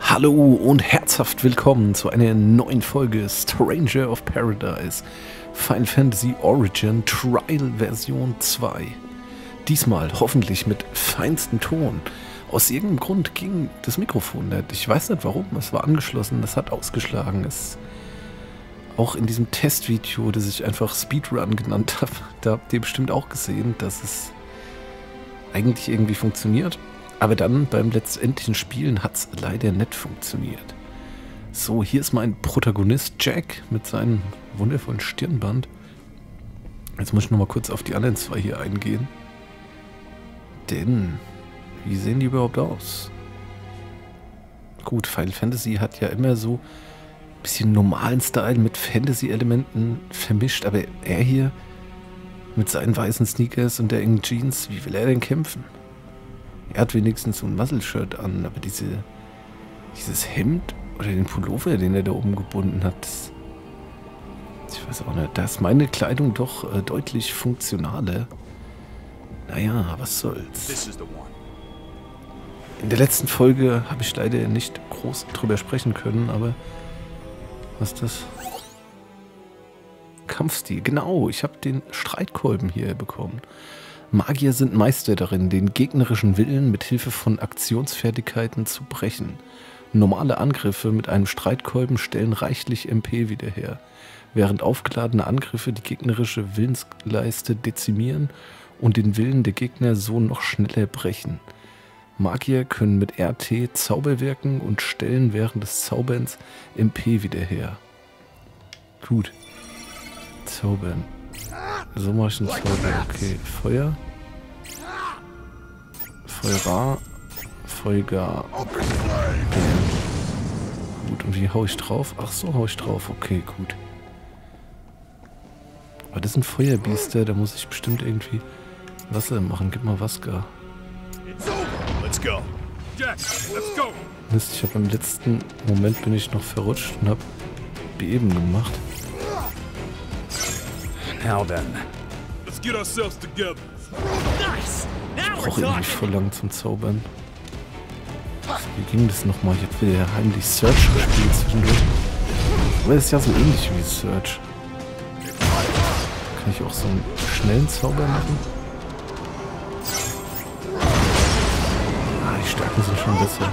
Hallo und herzhaft willkommen zu einer neuen Folge Stranger of Paradise Final Fantasy Origin Trial Version 2. Diesmal hoffentlich mit feinstem Ton. Aus irgendeinem Grund ging das Mikrofon nicht. Ich weiß nicht warum. Es war angeschlossen, es hat ausgeschlagen. Es auch in diesem Testvideo, das ich einfach Speedrun genannt habe, da habt ihr bestimmt auch gesehen, dass es eigentlich irgendwie funktioniert. Aber dann beim letztendlichen Spielen hat es leider nicht funktioniert. So, hier ist mein Protagonist Jack mit seinem wundervollen Stirnband. Jetzt muss ich nochmal kurz auf die anderen zwei hier eingehen. Denn, wie sehen die überhaupt aus? Gut, Final Fantasy hat ja immer so ein bisschen normalen Style mit Fantasy-Elementen vermischt, aber er hier mit seinen weißen Sneakers und der engen Jeans, wie will er denn kämpfen? Er hat wenigstens so ein Muscle-Shirt an, aber diese, dieses Hemd oder den Pullover, den er da oben gebunden hat, das, ich weiß auch nicht, da ist meine Kleidung doch äh, deutlich funktionaler. Naja, was soll's. In der letzten Folge habe ich leider nicht groß drüber sprechen können, aber was ist das? Kampfstil, genau, ich habe den Streitkolben hier bekommen. Magier sind Meister darin, den gegnerischen Willen mit Hilfe von Aktionsfertigkeiten zu brechen. Normale Angriffe mit einem Streitkolben stellen reichlich MP wieder her, während aufgeladene Angriffe die gegnerische Willensleiste dezimieren und den Willen der Gegner so noch schneller brechen. Magier können mit RT Zauber wirken und stellen während des Zauberns MP wieder her. Gut. Zaubern. So mache ich einen Zauber. Okay, Feuer. Feuer. Feuer. Okay. Gut, und wie hau ich drauf? Ach so, hau ich drauf. Okay, gut. Aber das sind Feuerbiester, da muss ich bestimmt irgendwie Wasser machen. Gib mal Wasser. Mist, ich habe im letzten Moment bin ich noch verrutscht und habe Beben gemacht. Now then. Let's get ourselves together. Nice. Now Brauche talking. voll lang zum Zaubern. Wie ging das nochmal? Ich hab wieder heimlich Search gespielt zwischendurch. Aber das ist ja so ähnlich wie Search. Kann ich auch so einen schnellen Zauber machen? Ah, die Stärken sind schon besser.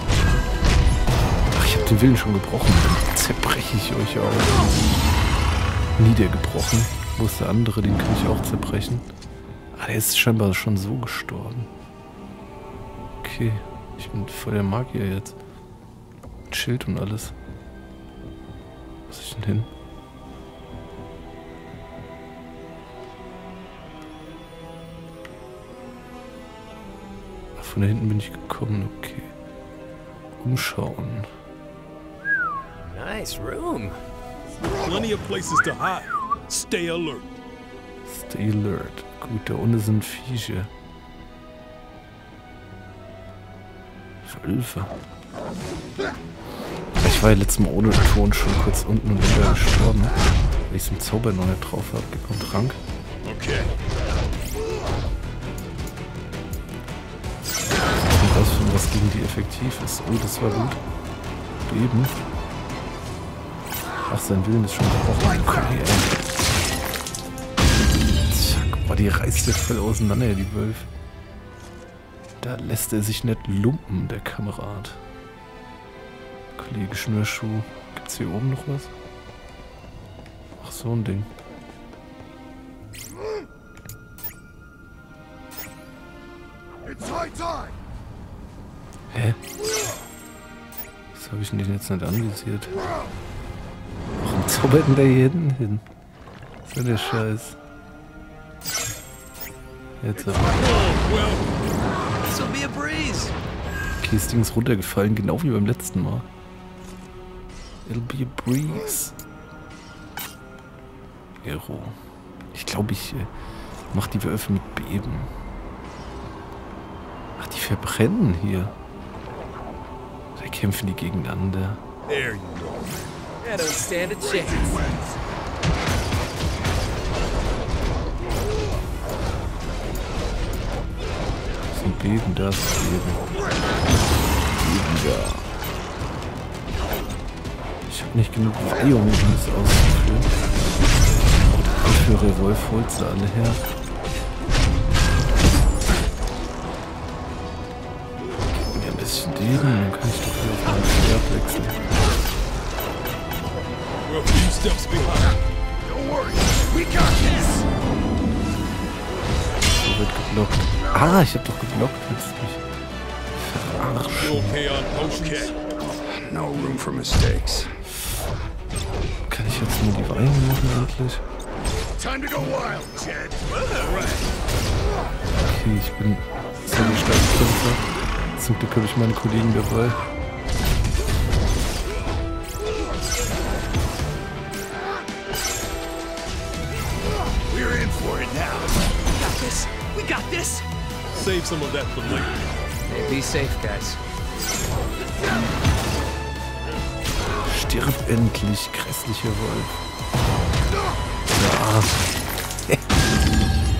Ach, ich habe den Willen schon gebrochen. Dann zerbreche ich euch auch. Niedergebrochen. Wo ist der andere? Den kann ich auch zerbrechen. Ah, der ist scheinbar schon so gestorben. Okay, ich bin voll der Magier jetzt. Mit Schild und alles. Wo ist ich denn hin? Ach, von da hinten bin ich gekommen, okay. Umschauen. Nice room. Plenty of places to hide. Stay alert. Stay alert. Gut, da unten sind Viecher. Wölfe. Ich war ja letztes Mal ohne Ton schon kurz unten und da gestorben. Weil ich so einen Zauber noch nicht drauf habe. Gib einen Trank. Okay. Und rausfinden, was gegen die effektiv ist. Oh, das war gut. Beben. Ach, sein Willen ist schon gebrochen. Komm her. Die reißt ja voll auseinander, die Wölfe. Da lässt er sich nicht lumpen, der Kamerad. Kollege Schnürschuh. Gibt's hier oben noch was? Ach, so ein Ding. Hä? Was habe ich denn den jetzt nicht anvisiert? Warum zaubert denn der hier hinten hin? Denn der Scheiß? Jetzt aber. Oh, well, This'll be a breeze. Okay, das Ding ist runtergefallen, genau wie beim letzten Mal. It'll be a breeze. Hero. Ich glaube, ich äh, mach die Wölfe mit Beben. Ach, die verbrennen hier. Da kämpfen die gegeneinander. there you go. I don't stand a chance. Das ist ein Beben, da ist ein Beben. Beben da. nicht genug Weihung, um das auszuführen. Anführer Wolf holt sie alle her. Gib mir ein bisschen Leben, dann kann ich doch wieder auf mein Schwert wechseln. We're a few steps behind. Don't worry. We got this. Wird geblockt. Ah, ich hab doch geblockt. Willst du mich verarschen? No room for mistakes. Kann ich jetzt nur die Weihung machen endlich? Time to go wild, Jed. Okay, ich bin so die Stadtkämpfer. Zum Glück habe ich meine Kollegen dabei. We're in for it now. Got this. Got this. Save some of that for later. Hey, be safe, guys. Stirb endlich, grässlicher Wolf. Ja.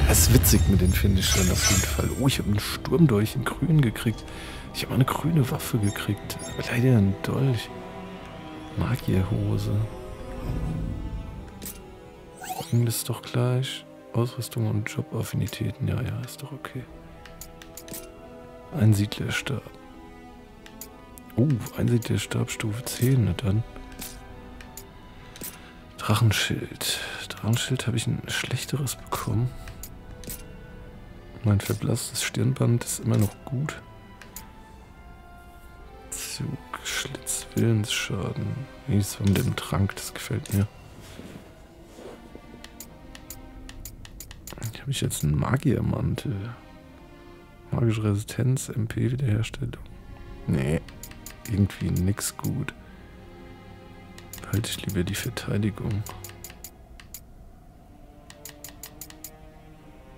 Das ist witzig mit den Finishern auf jeden Fall. Oh, ich habe einen Sturm durch in grün gekriegt. Ich habe eine grüne Waffe gekriegt. Aber leider einen Dolch. Magierhose. Ging das doch gleich. Ausrüstung und Jobaffinitäten. Ja, ja, ist doch okay. Ein Siedlerstab. Oh, Einsiedlerstab Stufe 10, na dann. Drachenschild. Drachenschild habe ich ein schlechteres bekommen. Mein verblasstes Stirnband ist immer noch gut. Zug, Schlitz, Willensschaden. Nichts von dem Trank, das gefällt mir. Habe ich jetzt einen Magiermantel. Magische Resistenz, MP Wiederherstellung. Nee, irgendwie nix gut. Behalte ich lieber die Verteidigung.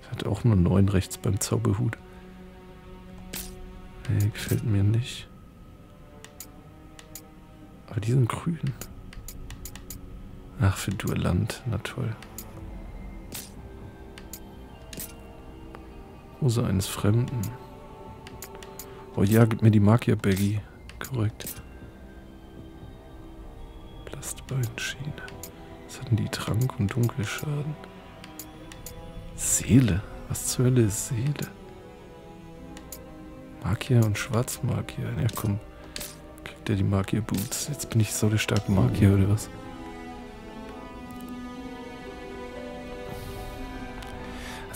Ich hatte auch nur 9 rechts beim Zauberhut. Nee, gefällt mir nicht. Aber die sind grün. Ach, für Duelland. Na toll. Hose eines Fremden. Oh ja, gib mir die Magier-Baggy. Korrekt. Plastbeinschiene. Was hatten die? Trank und Dunkelschaden. Seele. Was zur Hölle ist Seele? Magier und Schwarzmagier. Ja komm. Kriegt er die Magier-Boots. Jetzt bin ich so der starke Magier oder was?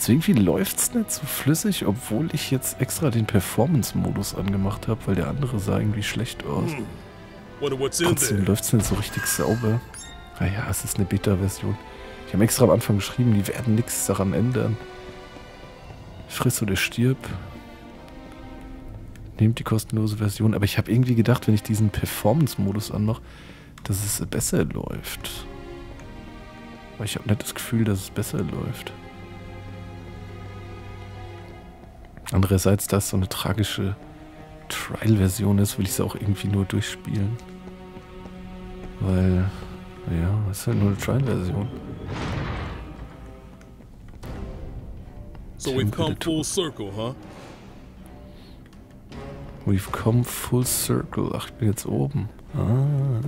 Irgendwie läuft es nicht so flüssig, obwohl ich jetzt extra den Performance-Modus angemacht habe, weil der andere sah irgendwie schlecht aus. In Trotzdem läuft es nicht so richtig sauber. Naja, es ist eine Beta-Version. Die haben extra am Anfang geschrieben, die werden nichts daran ändern. Friss oder stirb. Nehmt die kostenlose Version. Aber ich habe irgendwie gedacht, wenn ich diesen Performance-Modus anmache, dass es besser läuft. Aber ich habe nicht das Gefühl, dass es besser läuft. Andererseits, da es so eine tragische Trial-Version ist, will ich es auch irgendwie nur durchspielen. Weil, ja, es ist halt nur eine Trial-Version. So we've come full circle, huh? We've come full circle. Ach, ich bin jetzt oben. Ah.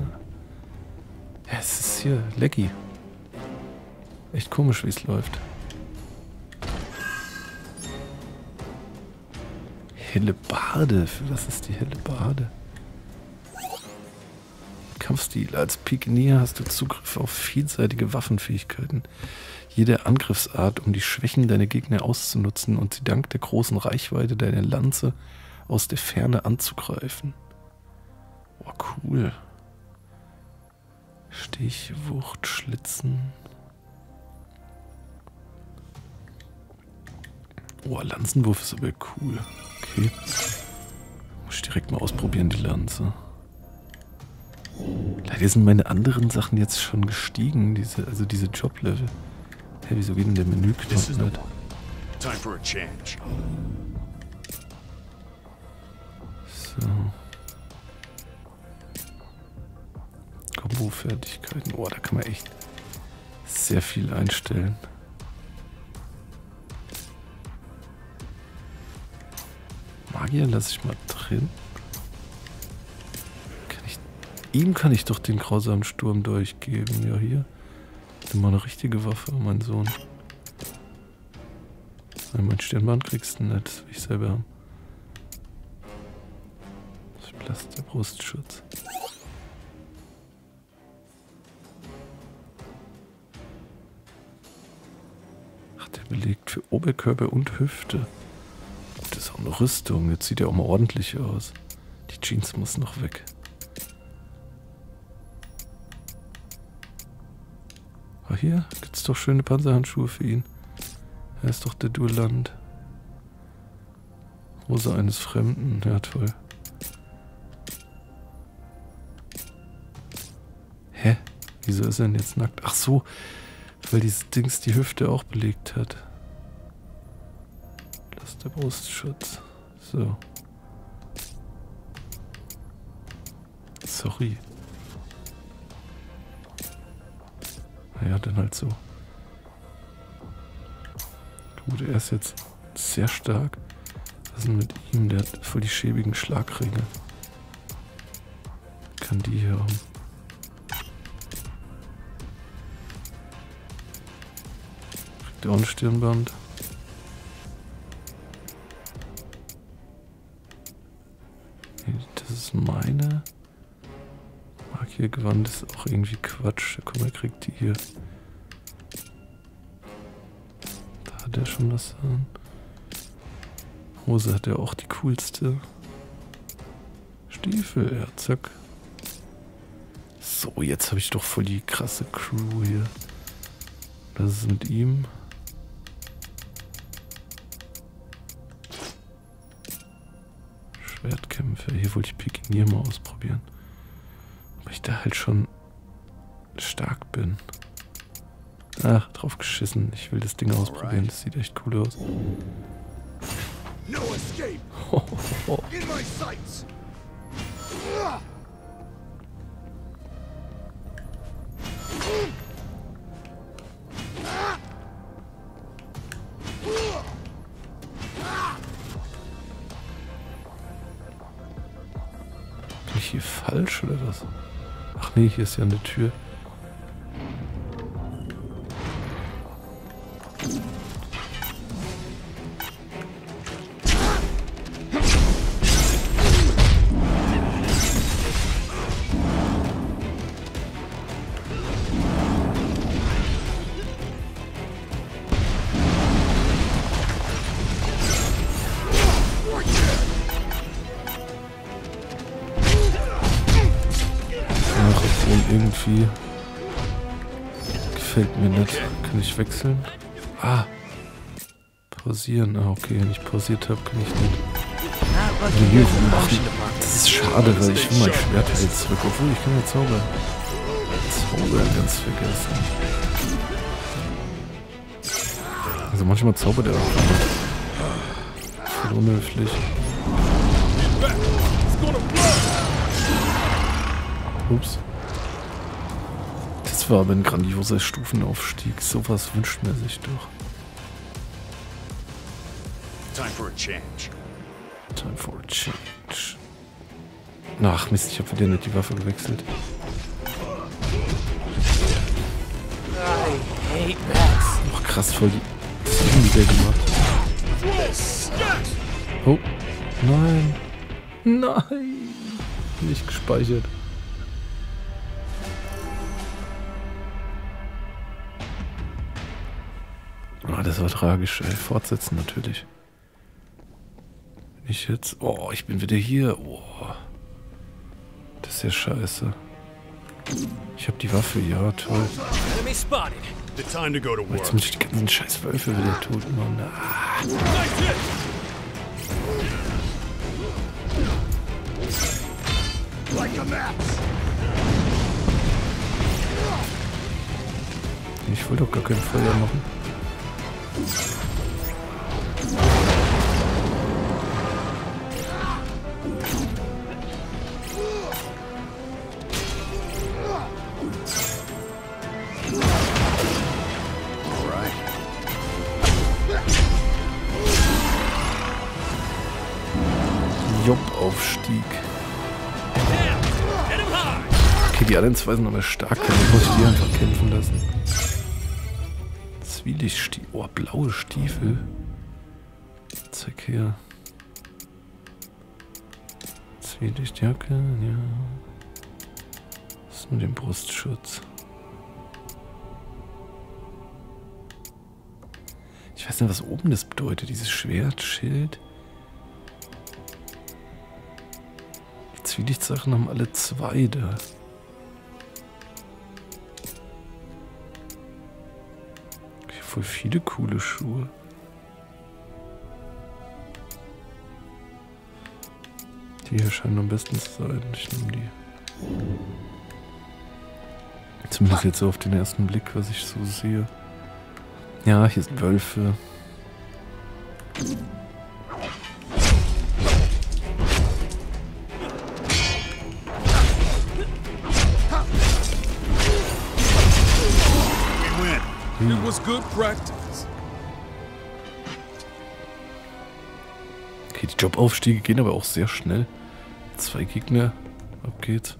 Ja, es ist hier laggy. Echt komisch, wie es läuft. Helle Bade. Für was ist die helle Bade? Kampfstil. Als Pikenier hast du Zugriff auf vielseitige Waffenfähigkeiten. Jede Angriffsart, um die Schwächen deiner Gegner auszunutzen und sie dank der großen Reichweite deiner Lanze aus der Ferne anzugreifen. Oh, cool. Stich, Schlitzen. Oh, Lanzenwurf ist aber cool. Okay. Muss ich direkt mal ausprobieren, die Lanze. Leider sind meine anderen Sachen jetzt schon gestiegen, diese, also diese Joblevel. Hä, wieso geht denn der Menüknopf nicht? Time for a change. So. Kombo-Fertigkeiten. Oh, da kann man echt sehr viel einstellen. Magier lasse ich mal drin. Kann ich ihm kann ich doch den grausamen Sturm durchgeben. Ja, hier. Nimm mal eine richtige Waffe, mein Sohn. Ja, mein Stirnband kriegst du nicht, das will ich selber haben. Das ist der Brustschutz. Ach, der belegt für Oberkörper und Hüfte. Das ist auch eine Rüstung. Jetzt sieht er auch mal ordentlich aus. Die Jeans muss noch weg. Ah, hier es doch schöne Panzerhandschuhe für ihn. Er ist doch der Duelland. Hose eines Fremden. Ja, toll. Hä? Wieso ist er denn jetzt nackt? Ach so, weil dieses Dings die Hüfte auch belegt hat. Der Brustschutz. So. Sorry. Naja, dann halt so. Gut, er ist jetzt sehr stark. Was ist denn mit ihm? Der hat voll die schäbigen Schlagringe. Kann die hier haben. Kriegt er Stirnband? Das meine. Markier Gewand ist auch irgendwie Quatsch. Guck mal, kriegt die hier. Da hat er schon was an. Hose hat er auch die coolste. Stiefel, ja, zack. So, jetzt habe ich doch voll die krasse Crew hier. Was ist mit ihm? Schwertkämpfe. Hier wollte ich Pikinier mal ausprobieren. Weil ich da halt schon stark bin. Ach, drauf geschissen. Ich will das Ding ausprobieren. Das sieht echt cool aus. No escape! In my sights! Nee, hier ist ja eine Tür. Irgendwie gefällt mir nicht. Kann ich wechseln? Ah. Pausieren. Ah, okay, wenn ich pausiert habe, kann ich nicht. Also. Das ist schade, weil ich will mein Schwert halt zurück. Obwohl, ich kann ja zaubern. Zaubern ganz vergessen. Also manchmal zaubert er auch. Voll unhöflich. Ups. War aber ein grandioser Stufenaufstieg. Sowas wünscht man sich doch. Time for a change. Time for a change. Ach Mist, ich habe wieder nicht die Waffe gewechselt. I hate bats. Ach krass, voll die Szenen, die der gemacht. Oh, nein. Nein. Nicht gespeichert. War tragisch. Ey. Fortsetzen natürlich. Ich jetzt... Oh, ich bin wieder hier. Oh. Das ist ja scheiße. Ich habe die Waffe, ja, toll. Jetzt muss ich die ganzen scheiß Wölfe wieder tot machen. Ah. Ich wollte doch gar kein Feuer machen. Sind aber stark, dann muss ich die einfach kämpfen lassen. Zwielichtstiefel. Oh, blaue Stiefel. Zeig her. Zwielichtjacke, ja. Was ist mit dem Brustschutz? Ich weiß nicht, was oben das bedeutet. Dieses Schwert, Schild. Zwielichtsachen haben alle zwei da. Voll viele coole Schuhe. Die hier scheinen am besten zu sein. Ich nehme die. Zumindest jetzt so auf den ersten Blick, was ich so sehe. Ja, hier sind Wölfe. It was good practice. Okay, die Jobaufstiege gehen aber auch sehr schnell. Zwei Gegner. Ab geht's.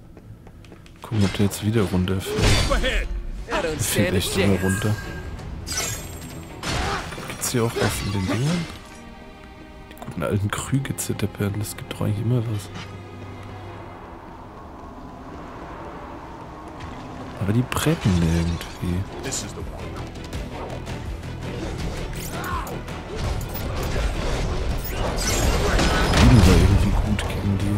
Gucken, ob der jetzt wieder runterfällt. Der fällt echt immer runter. Gibt's hier auch was in den Dingern? Die guten alten Krüge zitterperlen, das gibt doch eigentlich immer was. Aber die bretten irgendwie. Die war irgendwie gut gegen die.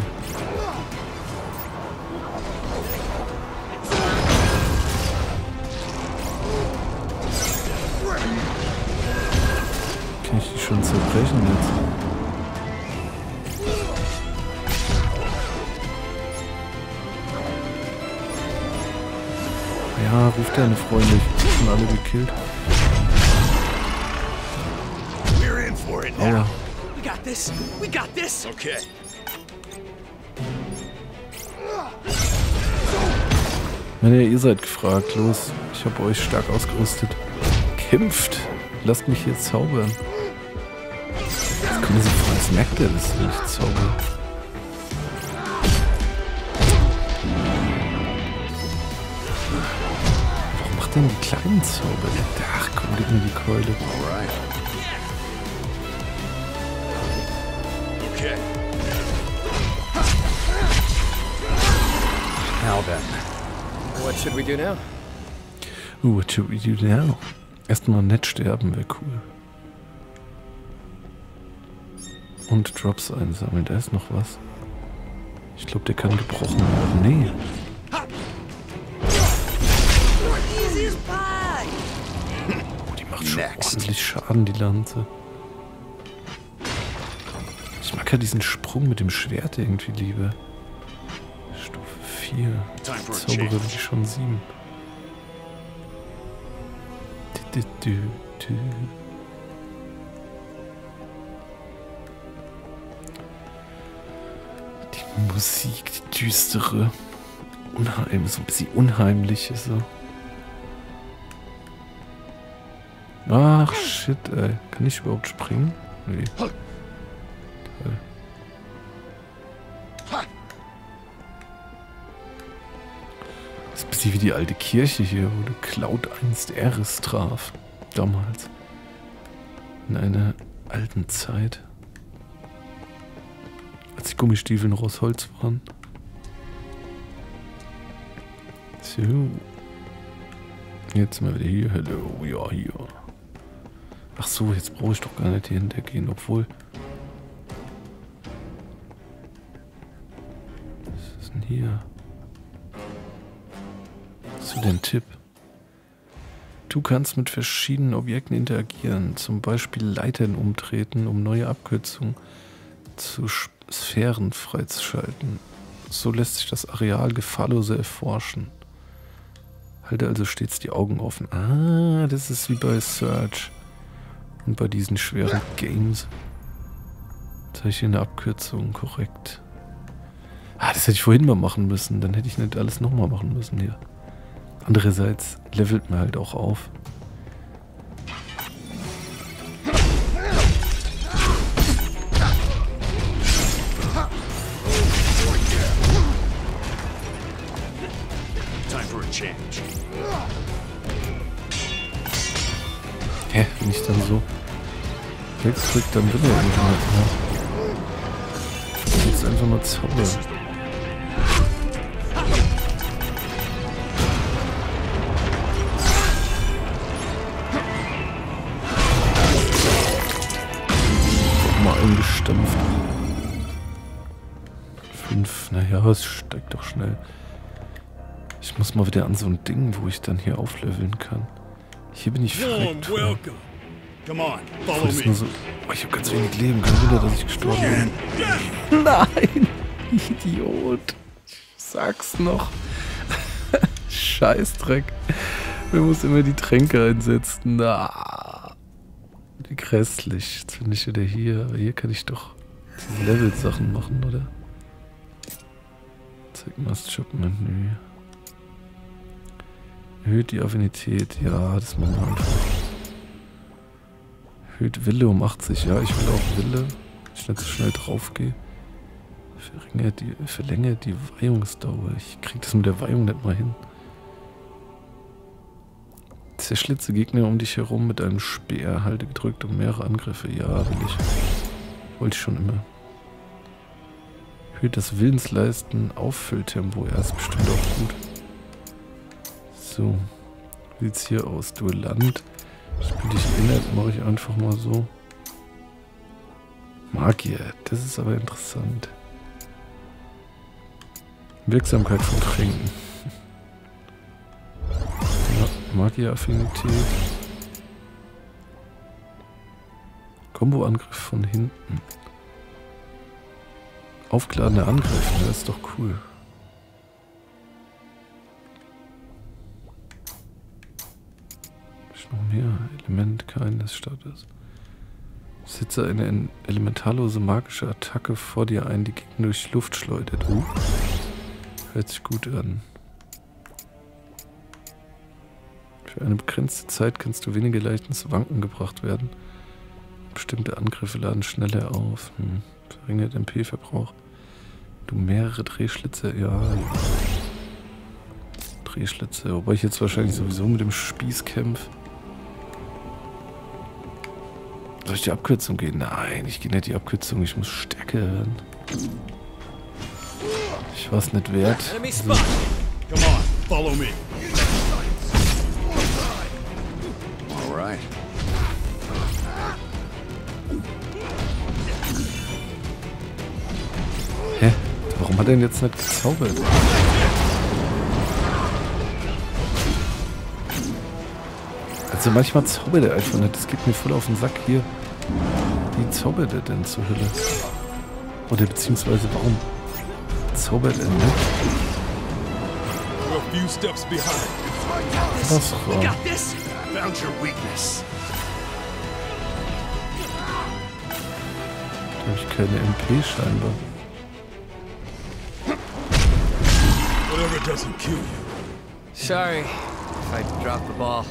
Kann ich die schon zerbrechen jetzt? Deine Freunde. Ich hab schon alle gekillt. We're in for it now. We got this. We got this. Okay. Meine, ihr seid gefragt. Los, ich habe euch stark ausgerüstet. Kämpft! Lasst mich hier zaubern. Jetzt kommen sie vor, als merkt er das nicht, zaubern. Denn die kleinen Zauber? Ach komm, gib mir die Keule. All right. Okay. Now then. What should we do now? Uh, what should we do now? Erstmal nett sterben wäre cool. Und Drops einsammeln. Da ist noch was. Ich glaube, der kann gebrochen werden. Nee. Schon Next. ordentlich Schaden, die Lanze. Ich mag ja diesen Sprung mit dem Schwert irgendwie lieber. Stufe 4. Time for a Zauberer change. die schon 7. Du, du, du, du. Die Musik, die düstere, unheim, so ein bisschen unheimliche so. Ach shit, ey. Kann ich überhaupt springen? Nee. Toll. Das ist ein bisschen wie die alte Kirche hier, wo der Cloud einst Eris traf. Damals. In einer alten Zeit. Als die Gummistiefel noch aus Holz waren. So. Jetzt wir wieder hier. Hallo, ja, hier. Ach so, jetzt brauche ich doch gar nicht hier hintergehen, obwohl. Was ist denn hier? Hast du den Tipp? Du kannst mit verschiedenen Objekten interagieren, zum Beispiel Leitern umtreten, um neue Abkürzungen zu Sphären freizuschalten. So lässt sich das Areal gefahrloser erforschen. Halte also stets die Augen offen. Ah, das ist wie bei Search. Und bei diesen schweren Games. Jetzt habe ich hier eine Abkürzung, korrekt. Ah, das hätte ich vorhin mal machen müssen. Dann hätte ich nicht alles nochmal machen müssen hier. Andererseits levelt man halt auch auf. Time for a change. Hä? Wenn ich dann so wegdrück, dann will er nicht mehr. Jetzt einfach nur zaubern. Mal eingestampft. Fünf, naja, es steigt doch schnell. Ich muss mal wieder an so ein Ding, wo ich dann hier aufleveln kann. Hier bin ich me. nur so. Oh, ich habe ganz wenig Leben. Kein Wunder, dass ich gestorben bin. Nein! Idiot! Ich sag's noch. Scheißdreck. Man muss immer die Tränke einsetzen. Na. Wie grässlich. Jetzt bin ich wieder hier. Aber hier kann ich doch diese Level-Sachen machen, oder? Zeig mal das Jobmenü. Erhöht die Affinität. Ja, das machen wir einfach. Erhöht Wille um 80. Ja, ich will auch Wille. Wenn ich nicht so schnell drauf gehe. Verlängere die, verlängere die Weihungsdauer. Ich krieg das mit der Weihung nicht mal hin. Zerschlitze Gegner um dich herum mit einem Speer. Halte gedrückt um mehrere Angriffe. Ja, will ich. Wollte ich schon immer. Erhöht das Willensleisten Auffülltempo. Ja, ist bestimmt auch gut. So. Wie sieht's hier aus? Duellant. Spiel dich erinnert, mache ich einfach mal so. Magier, das ist aber interessant. Wirksamkeit von Tränken. Ja, Magier-Affinität. Komboangriff von hinten. Aufgeladener Angriff, das ist doch cool. Noch mehr Element keines Starters. Setze eine en- elementarlose magische Attacke vor dir ein, die Gegner durch Luft schleudert. Uh, hört sich gut an. Für eine begrenzte Zeit kannst du weniger leicht ins Wanken gebracht werden. Bestimmte Angriffe laden schneller auf. Hm. Verringert MP-Verbrauch. Du mehrere Drehschlitze, ja, ja. Drehschlitze, wobei ich jetzt wahrscheinlich sowieso mit dem Spieß kämpfe. Soll ich die Abkürzung gehen? Nein, ich gehe nicht die Abkürzung, ich muss Stärke werden. Ich war es nicht wert. Right. Hä? Warum hat er denn jetzt nicht gezaubert? Also manchmal zaubert er einfach nicht. Das geht mir voll auf den Sack hier. Wie zaubert er denn zur Hölle? Oder beziehungsweise warum zaubert er nicht? Was war? Da habe ich keine MP scheinbar. Whatever doesn't kill you. Sorry if I dropped the ball.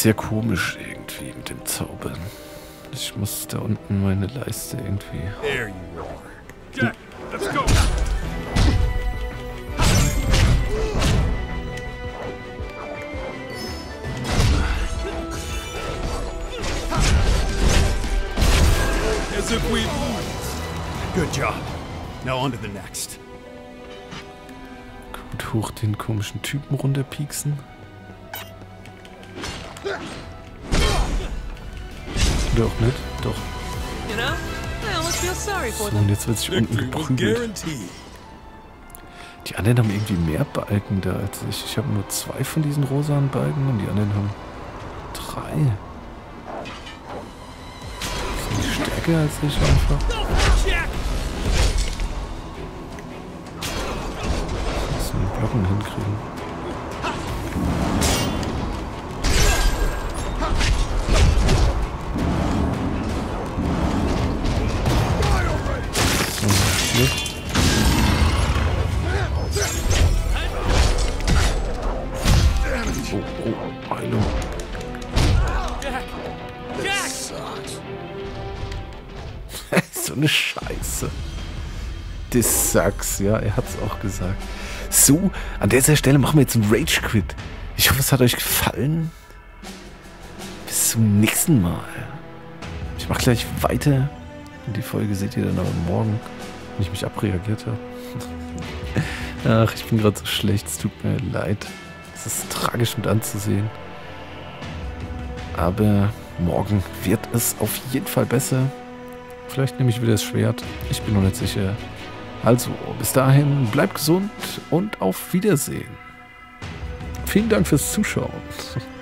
Sehr komisch irgendwie mit dem Zaubern. Ich muss da unten meine Leiste irgendwie. There you are. Jack, let's go. As if we Good job. Now on to the next. Gut hoch den komischen Typen runterpieksen. Auch nicht? Doch. So, und jetzt wird sich unten geprügelt. Die anderen haben irgendwie mehr Balken da als ich. Ich habe nur zwei von diesen rosanen Balken und die anderen haben drei. Sind die stärker als ich einfach? Müssen die Blocken hinkriegen. Oh, oh. Jack! Jack! so eine Scheiße. Das sucks, ja, er hat's auch gesagt. So, an dieser Stelle machen wir jetzt einen Rage Quit. Ich hoffe, es hat euch gefallen. Bis zum nächsten Mal. Ich mache gleich weiter. Die Folge seht ihr dann aber morgen, wenn ich mich abreagiert habe. Ach, ich bin gerade so schlecht. Es tut mir leid. Es ist tragisch mit anzusehen. Aber morgen wird es auf jeden Fall besser. Vielleicht nehme ich wieder das Schwert. Ich bin noch nicht sicher. Also, bis dahin, bleibt gesund und auf Wiedersehen. Vielen Dank fürs Zuschauen.